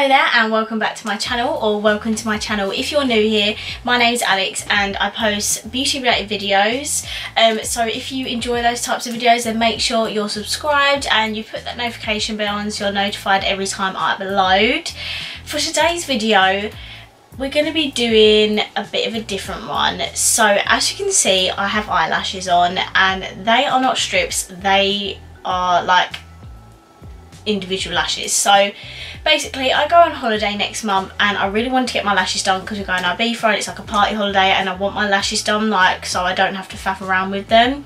Hello there and welcome back to my channel or welcome to my channel if you're new here. My name is Alix and I post beauty related videos um, so if you enjoy those types of videos then make sure you're subscribed and you put that notification bell on so you're notified every time I upload. For today's video we're going to be doing a bit of a different one. So as you can see I have eyelashes on and they are not strips, they are like individual lashes. So basically I go on holiday next month and I really want to get my lashes done because we're going to Ibiza and it's like a party holiday and I want my lashes done like so I don't have to faff around with them.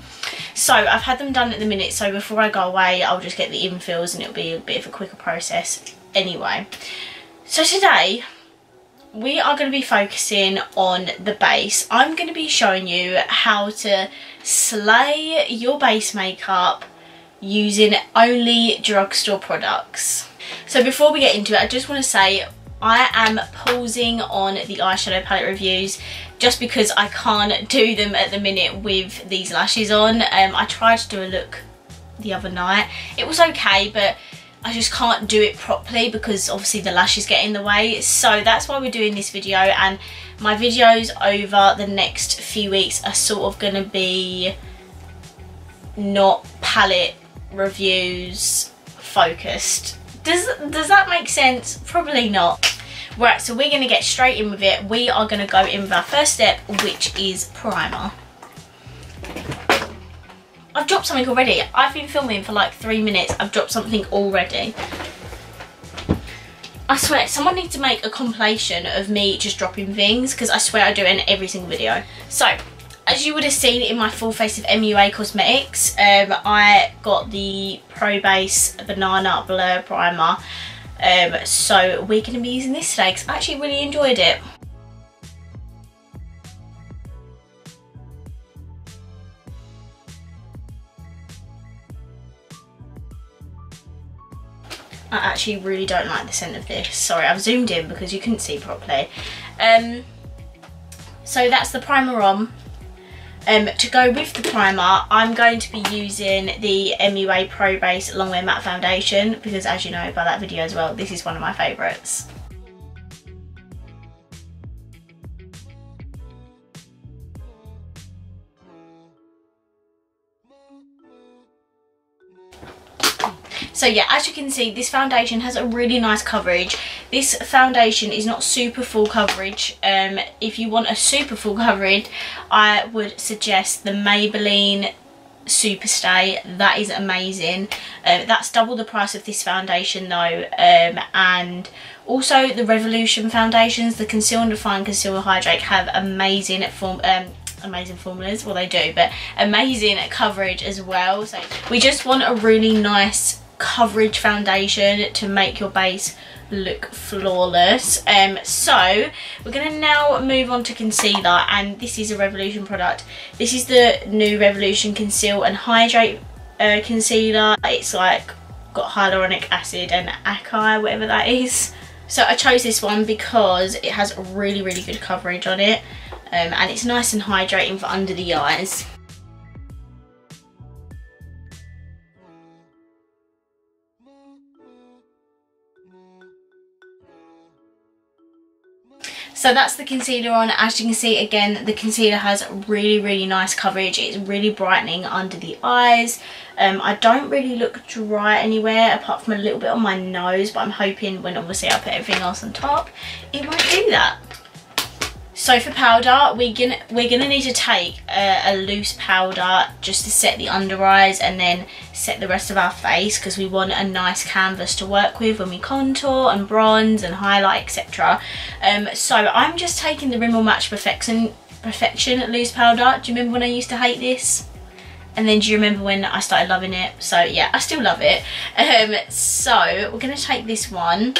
So I've had them done at the minute so before I go away I'll just get the infills and it'll be a bit of a quicker process anyway. So today we are going to be focusing on the base. I'm going to be showing you how to slay your base makeup using only drugstore products. So before we get into it, I just want to say I am pausing on the eyeshadow palette reviews just because I can't do them at the minute with these lashes on. Um, I tried to do a look the other night. It was okay, but I just can't do it properly because obviously the lashes get in the way. So that's why we're doing this video and my videos over the next few weeks are sort of going to be not palette reviews focused. Does, does that make sense? Probably not. Right, so we're going to get straight in with it. We are going to go in with our first step, which is primer. I've dropped something already. I've been filming for like three minutes. I've dropped something already. I swear, someone needs to make a compilation of me just dropping things because I swear I do it in every single video. So, as you would have seen in my full face of MUA Cosmetics, um, I got the Pro Base Banana Blur Primer. Um, so we're going to be using this today because I actually really enjoyed it. I actually really don't like the scent of this. Sorry, I've zoomed in because you couldn't see properly. Um, so that's the primer on. Um, to go with the primer, I'm going to be using the MUA Pro Base Longwear Matte Foundation because as you know by that video as well, this is one of my favourites. So yeah, as you can see, this foundation has a really nice coverage. This foundation is not super full coverage. Um, if you want a super full coverage, I would suggest the Maybelline Superstay. That is amazing. Um, that's double the price of this foundation though. Um, and also the Revolution foundations, the Conceal and Define Conceal and Hydrate have amazing form um, amazing formulas well they do but amazing coverage as well so we just want a really nice coverage foundation to make your base look flawless. Um so we're going to now move on to concealer and this is a revolution product. This is the new revolution conceal and hydrate uh, concealer. It's like got hyaluronic acid and acai whatever that is. So i chose this one because it has really really good coverage on it um, and it's nice and hydrating for under the eyes So that's the concealer on. As you can see, again, the concealer has really, really nice coverage. It's really brightening under the eyes. Um, I don't really look dry anywhere apart from a little bit on my nose, but I'm hoping when obviously I put everything else on top, it won't do that. So for powder, we're gonna we're gonna need to take a, a, loose powder just to set the under eyes and then set the rest of our face because we want a nice canvas to work with when we contour and bronze and highlight etc. Um, so I'm just taking the Rimmel Match Perfection Perfection loose powder. Do you remember when I used to hate this? And then do you remember when I started loving it? So yeah, I still love it. Um, so we're gonna take this one.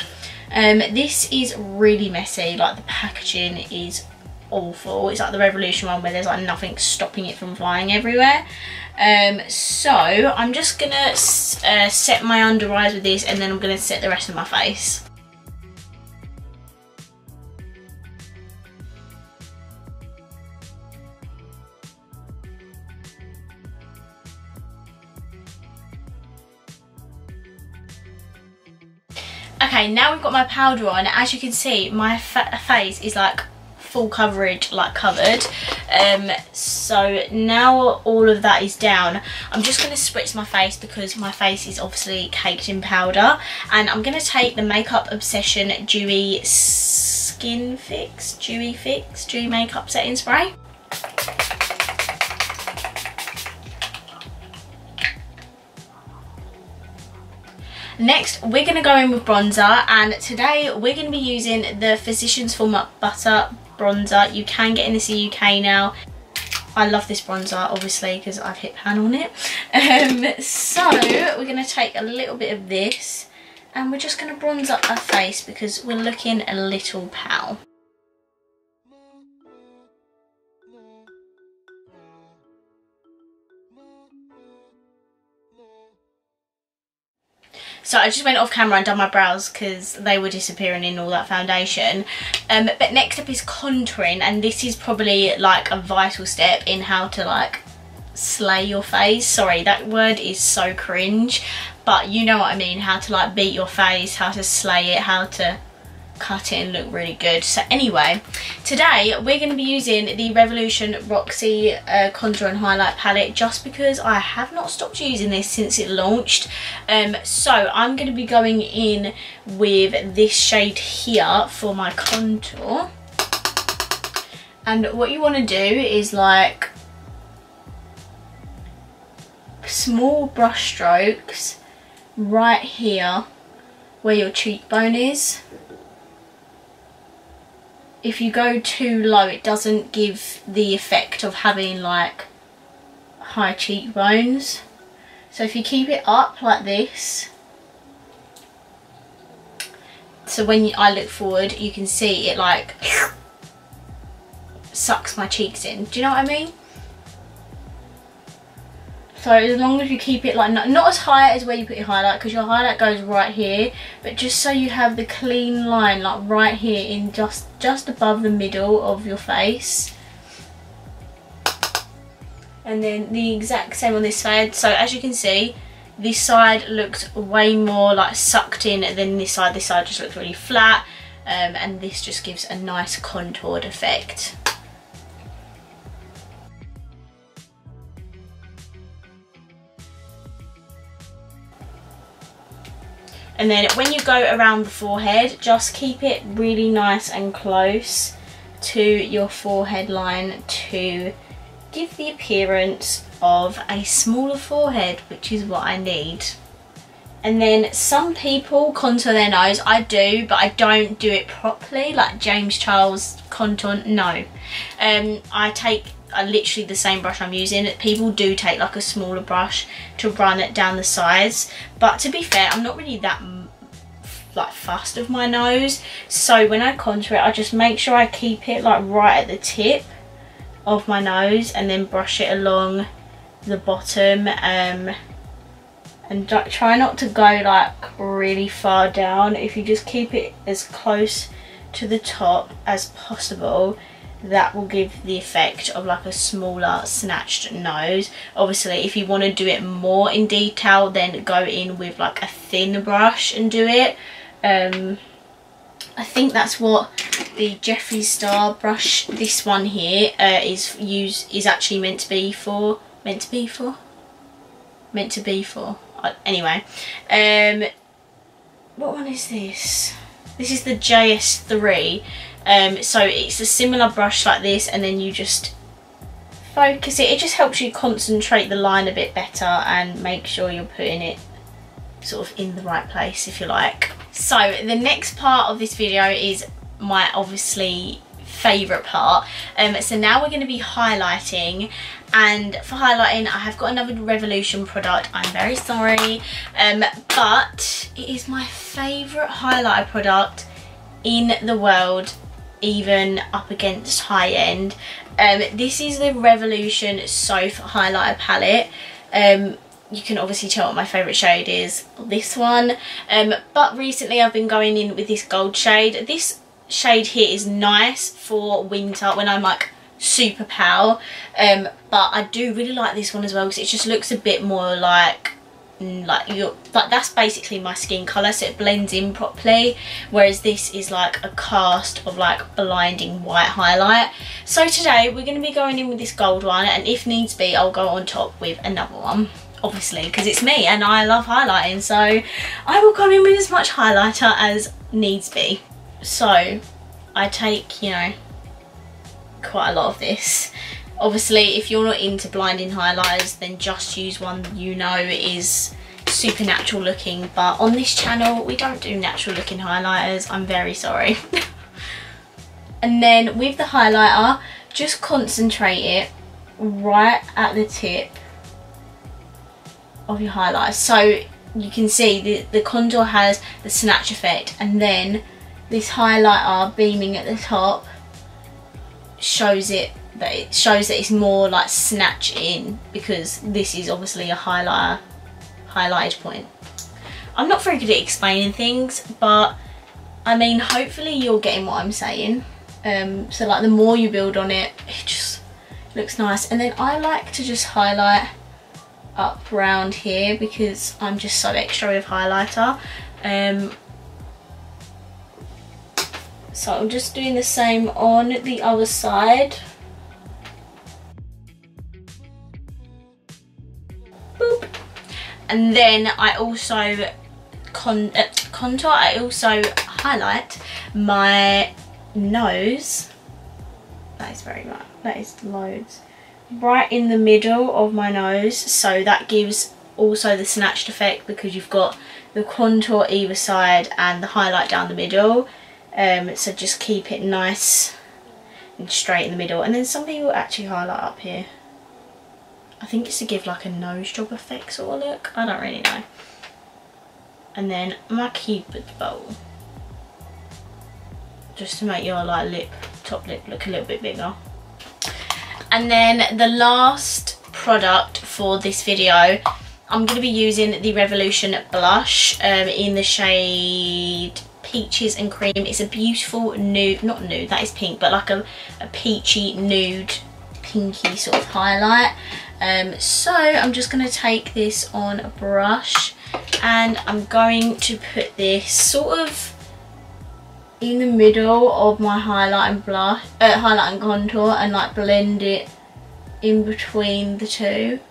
Um, this is really messy, like the packaging is awful. It's like the Revolution one where there's like nothing stopping it from flying everywhere. Um, so I'm just gonna uh, set my under eyes with this and then I'm gonna set the rest of my face. Okay, now we've got my powder on. As you can see, my face is like full coverage like covered. Um, so now all of that is down I'm just going to spritz my face because my face is obviously caked in powder. And I'm going to take the Makeup Obsession Dewy Skin Fix Dewy Fix Dewy Makeup Setting Spray. Next, we're going to go in with bronzer and today we're going to be using the Physicians Formula Butter bronzer. You can get in this in the UK now. I love this bronzer, obviously, because I've hit pan on it. Um, so, we're going to take a little bit of this and we're just going to bronze up our face because we're looking a little pale. So I just went off camera and done my brows because they were disappearing in all that foundation. Um, but next up is contouring and this is probably like a vital step in how to like slay your face. Sorry, that word is so cringe. But you know what I mean, how to like beat your face, how to slay it, how to cut it and look really good. So anyway, today we're going to be using the Revolution Roxi uh, Contour and Highlight Palette just because I have not stopped using this since it launched. Um, so I'm going to be going in with this shade here for my contour. And what you want to do is like small brush strokes right here where your cheekbone is if you go too low it doesn't give the effect of having like high cheekbones. So if you keep it up like this so when I look forward you can see it like sucks my cheeks in. Do you know what I mean so as long as you keep it like not, not as high as where you put your highlight because your highlight goes right here but just so you have the clean line like right here in just just above the middle of your face. And then the exact same on this side. So as you can see this side looks way more like sucked in than this side. This side just looks really flat um, and this just gives a nice contoured effect and then when you go around the forehead just keep it really nice and close to your forehead line to give the appearance of a smaller forehead which is what I need and then some people contour their nose I do but I don't do it properly like James Charles contour no um, I take literally the same brush I'm using. People do take like a smaller brush to run it down the sides. But to be fair, I'm not really that like fussed of my nose. So when I contour it, I just make sure I keep it like right at the tip of my nose and then brush it along the bottom. Um, and try not to go like really far down. If you just keep it as close to the top as possible that will give the effect of like a smaller snatched nose. Obviously if you want to do it more in detail then go in with like a thin brush and do it. Um, I think that's what the Jeffree Star brush this one here uh, is use is actually meant to be for meant to be for? Meant to be for anyway um what one is this this is the JS3 um, so it's a similar brush like this and then you just focus it. It just helps you concentrate the line a bit better and make sure you're putting it sort of in the right place if you like. So the next part of this video is my obviously favourite part. Um, so now we're going to be highlighting and for highlighting I have got another Revolution product. I'm very sorry um, but it is my favourite highlighter product in the world even up against high end. Um, this is the Revolution Soph Highlighter Palette. Um, you can obviously tell what my favourite shade is, this one. Um, but recently I've been going in with this gold shade. This shade here is nice for winter when I'm like super pale. Um, but I do really like this one as well because it just looks a bit more like like you like that's basically my skin color so it blends in properly. Whereas this is like a cast of like blinding white highlight. So today we're going to be going in with this gold one and if needs be I'll go on top with another one obviously because it's me and I love highlighting. So I will go in with as much highlighter as needs be so I take you know quite a lot of this. Obviously if you're not into blinding highlighters then just use one you know is super natural looking. But on this channel we don't do natural looking highlighters. I'm very sorry. And then with the highlighter just concentrate it right at the tip of your highlighter. So you can see the, the contour has the snatch effect. And then this highlighter beaming at the top shows it that it shows that it's more like snatch in because this is obviously a highlighter highlighted point. I'm not very good at explaining things but I mean hopefully you're getting what I'm saying. Um, so like the more you build on it, it just looks nice. And then I like to just highlight up around here because I'm just so extra with highlighter. Um, so I'm just doing the same on the other side. Boop. And then I also con uh, contour, I also highlight my nose. That is very much, that is loads. Right in the middle of my nose, so that gives also the snatched effect because you've got the contour either side and the highlight down the middle um, so just keep it nice and straight in the middle. And then some people actually highlight up here. I think it's to give like a nose job effect sort of look. I don't really know. And then my cupid's bow. Just to make your like lip, top lip look a little bit bigger. And then the last product for this video I'm going to be using the Revolution blush um, in the shade peaches and cream. It's a beautiful nude, not nude, that is pink, but like a, a peachy nude pinky sort of highlight. Um, so I'm just going to take this on a brush and I'm going to put this sort of in the middle of my highlight and blush, uh, highlight and contour and like blend it in between the two.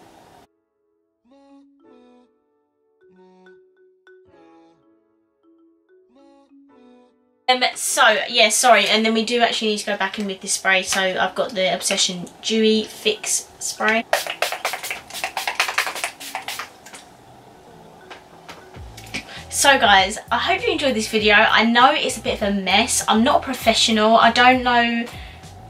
Um, so, yeah, sorry, and then we do actually need to go back in with this spray. So I've got the Obsession Dewy Fix Spray. So guys, I hope you enjoyed this video. I know it's a bit of a mess. I'm not a professional. I don't know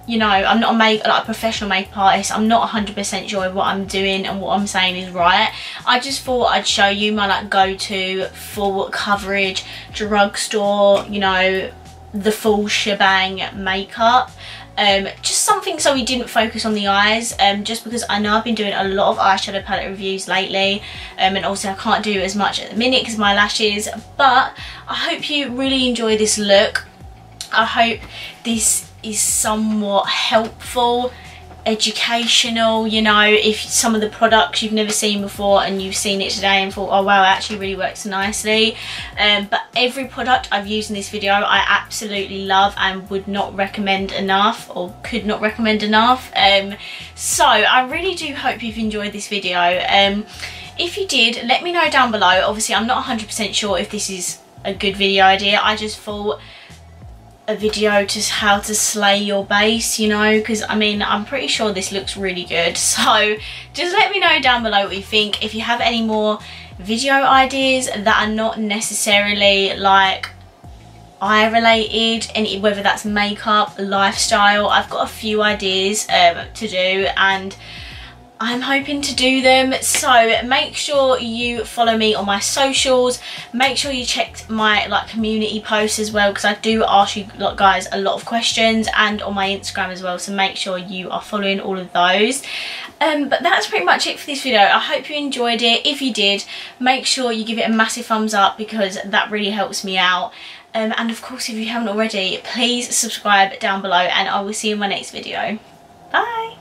you know, I'm not a make like a professional makeup artist. I'm not 100% sure what I'm doing and what I'm saying is right. I just thought I'd show you my like go-to full coverage drugstore, you know, the full shebang makeup. Um, just something so we didn't focus on the eyes um, just because I know I've been doing a lot of eyeshadow palette reviews lately um, and also I can't do as much at the minute because my lashes but I hope you really enjoy this look I hope this is somewhat helpful educational you know if some of the products you've never seen before and you've seen it today and thought oh wow it actually really works nicely. Um, but every product I've used in this video I absolutely love and would not recommend enough or could not recommend enough. Um, so I really do hope you've enjoyed this video. Um, if you did let me know down below. Obviously I'm not 100% sure if this is a good video idea. I just thought a video to how to slay your base you know because I mean I'm pretty sure this looks really good. So just let me know down below what you think. If you have any more video ideas that are not necessarily like eye related and whether that's makeup lifestyle I've got a few ideas um, to do. And I'm hoping to do them. So make sure you follow me on my socials. Make sure you check my like community posts as well because I do ask you guys a lot of questions and on my Instagram as well so make sure you are following all of those. Um, but that's pretty much it for this video. I hope you enjoyed it. If you did make sure you give it a massive thumbs up because that really helps me out. Um, and of course if you haven't already please subscribe down below and I will see you in my next video. Bye